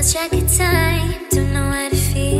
lost track of time, don't know how to feel.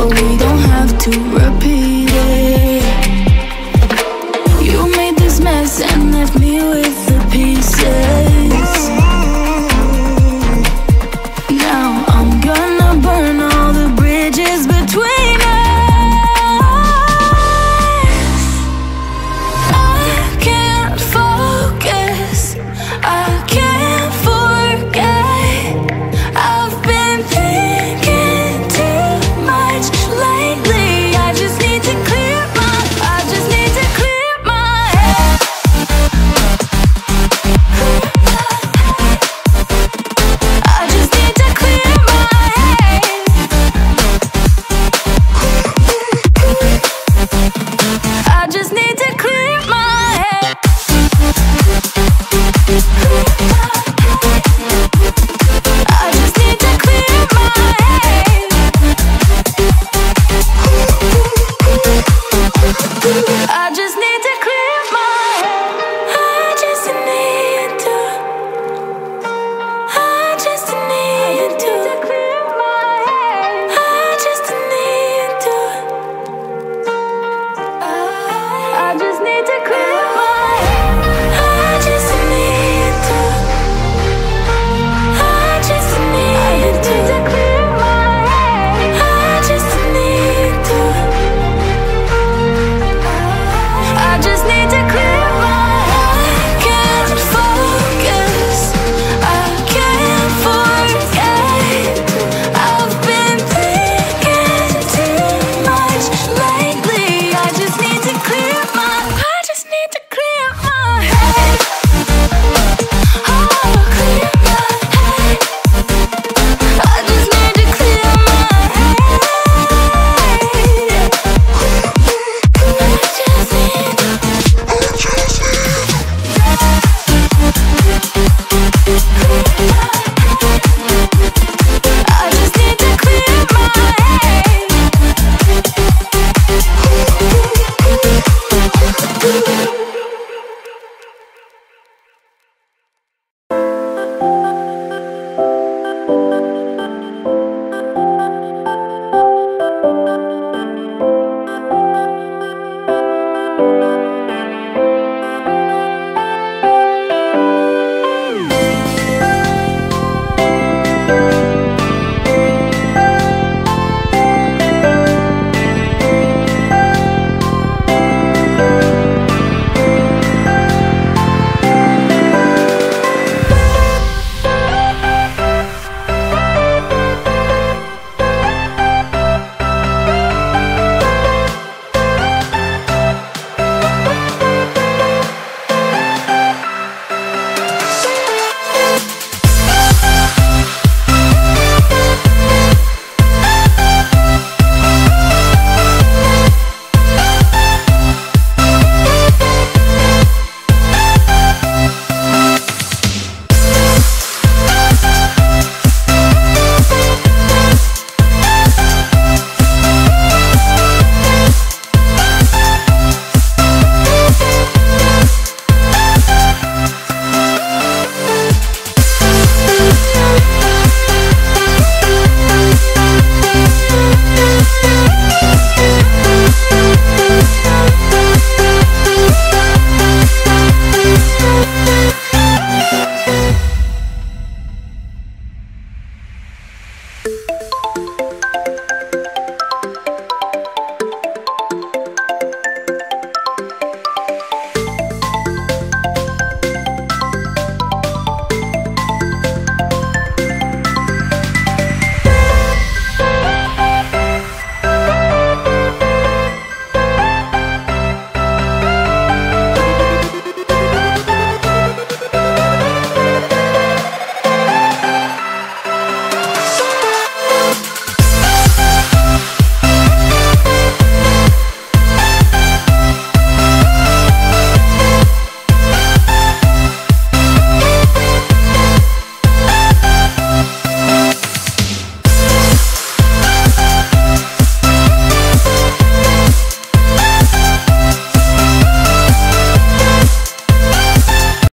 but we don't have to repeat.